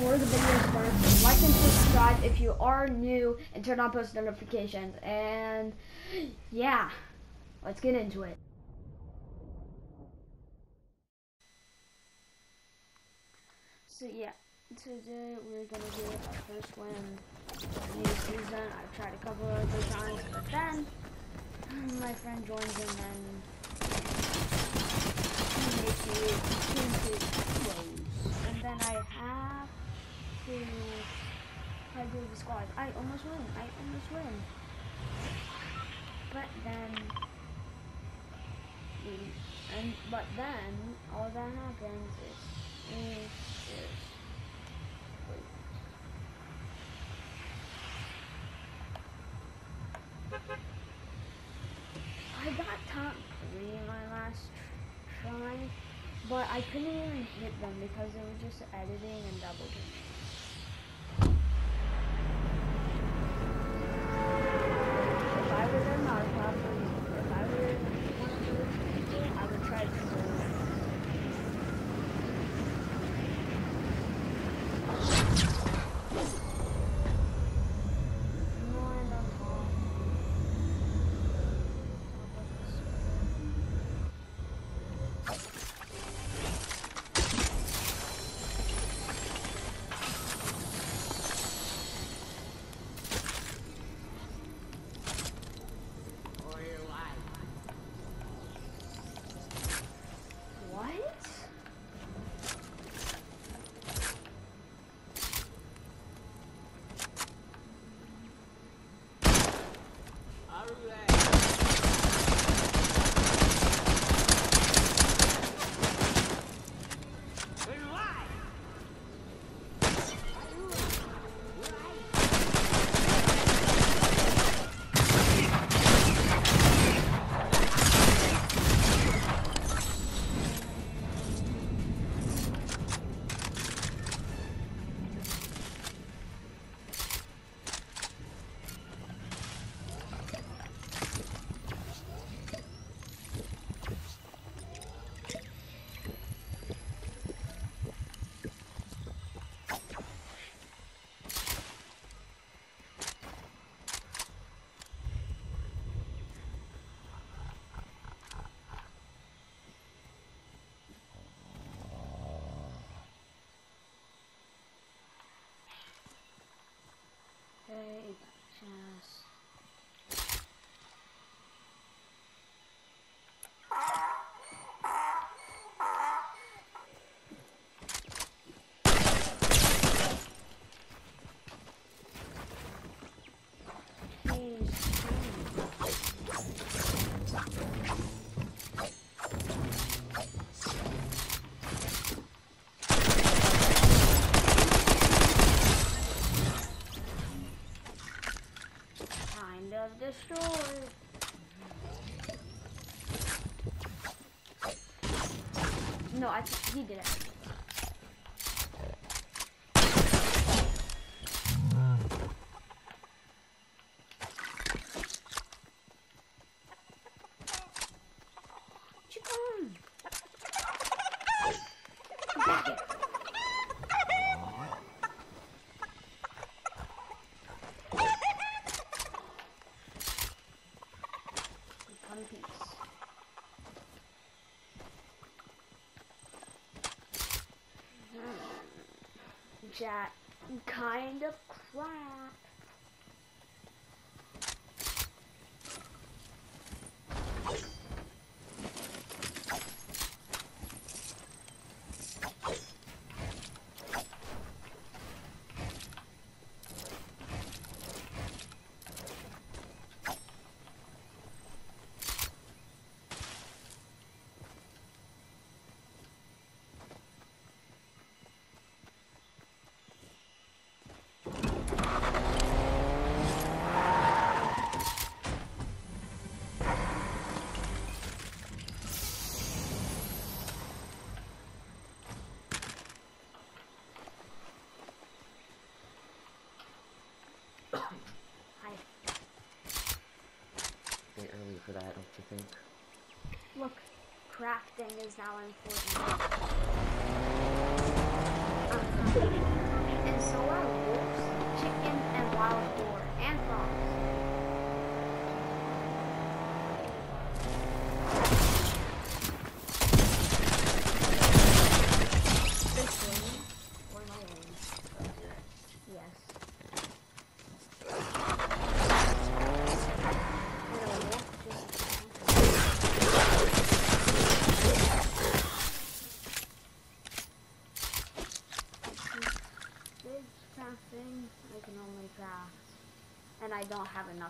before the video starts, like and subscribe if you are new and turn on post notifications. And yeah, let's get into it. So yeah, today we're gonna do our first win of new season. I've tried a couple of other times, but then my friend joins in and he makes it into close. And then I have to to the squad. I almost win. I almost win. But then and but then all that happens is is is. I got top three in my last try, but I couldn't even hit them because it was just editing and double teaming. Jack, kind of crap. think. Look, crafting is now important. Uh -huh. And so are wolves, chicken, and wild boar.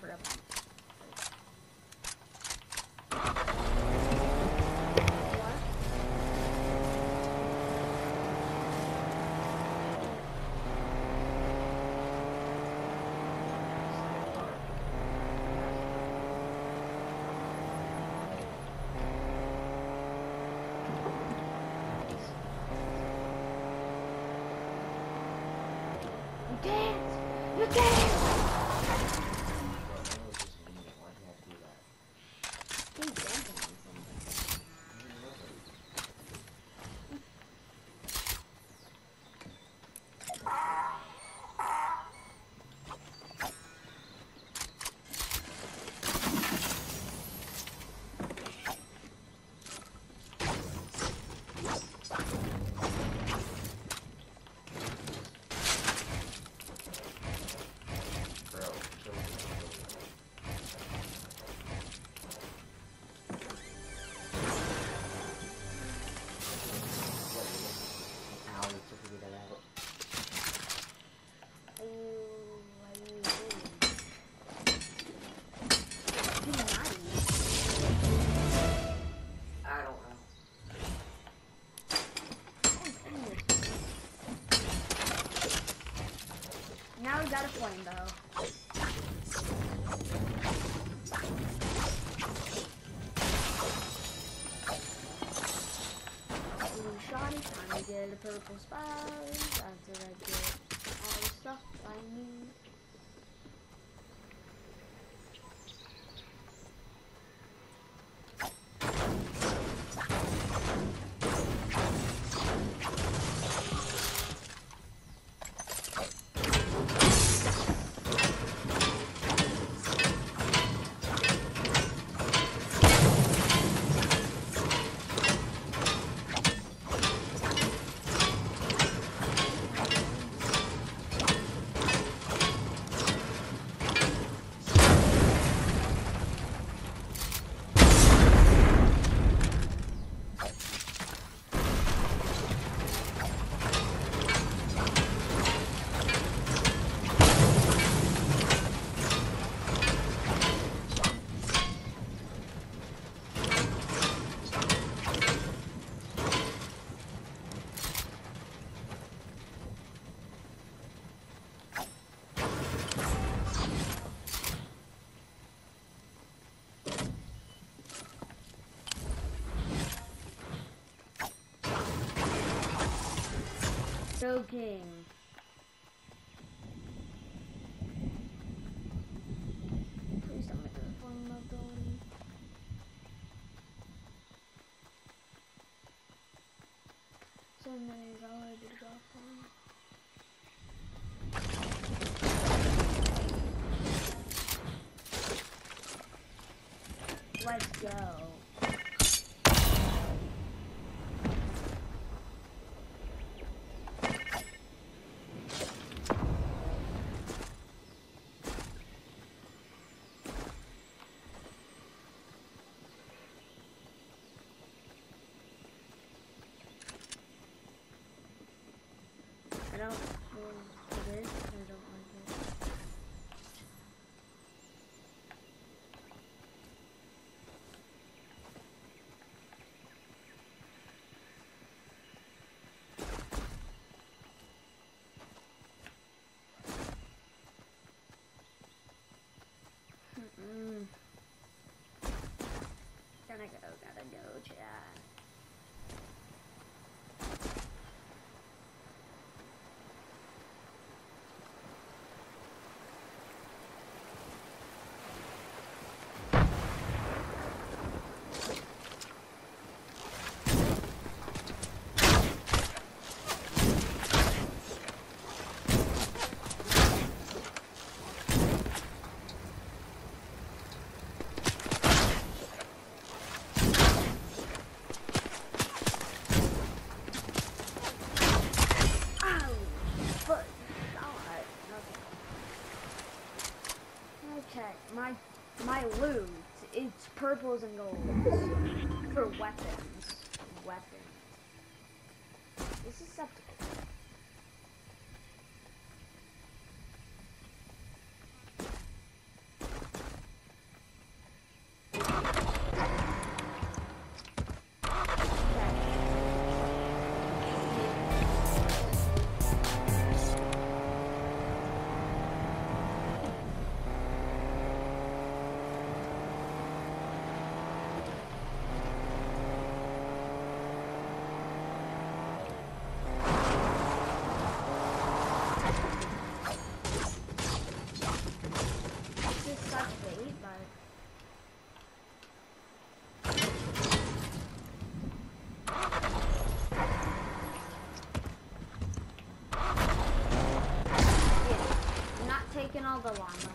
Don't have Got a flame though. Blue shoddy, time to get a purple spice after I get all the stuff I need. Soaking. Please don't make this one ability. So many already dropped on. Let's go. I don't know what it is. I don't like it. Mm-mm. Gotta go, gotta go, Chad. Ow! Foot. Alright. Okay. Okay. My my loot. It's purples and golds for weapons. Taking all the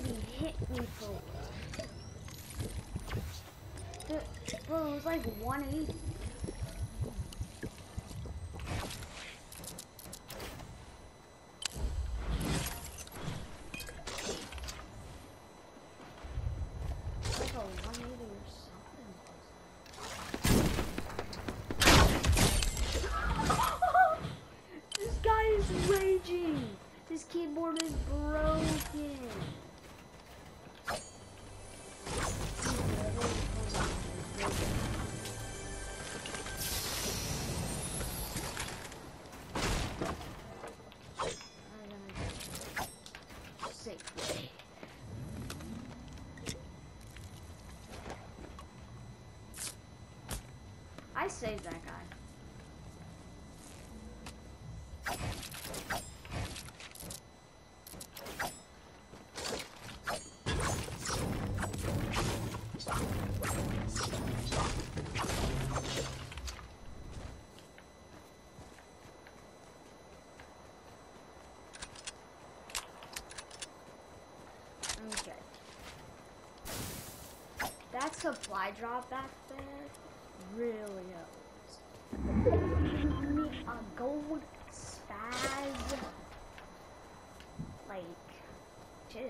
did he hit me for? The, bro, it was like 180. Like I saved that guy. Okay. That supply drop back there really a gold spaz. Like, chill.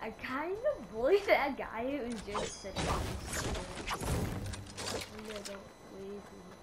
I kind of bully that guy who was just. Little lazy.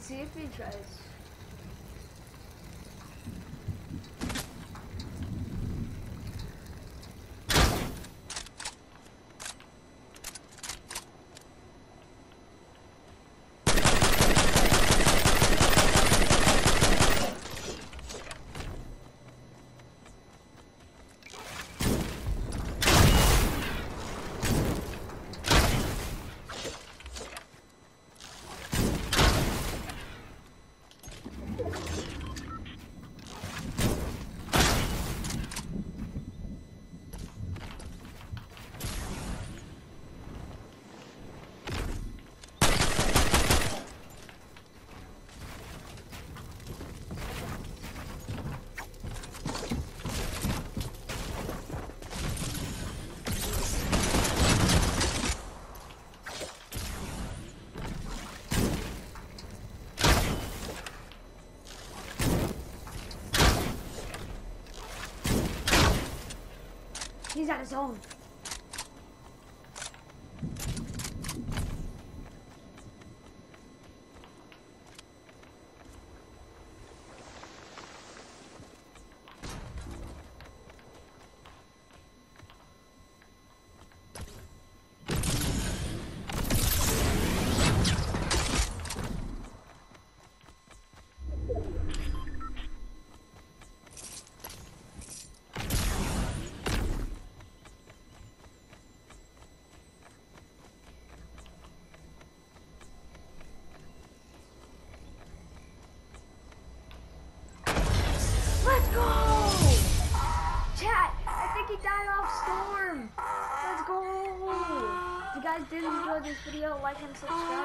Let's see if he tries. his own. this video, like and subscribe.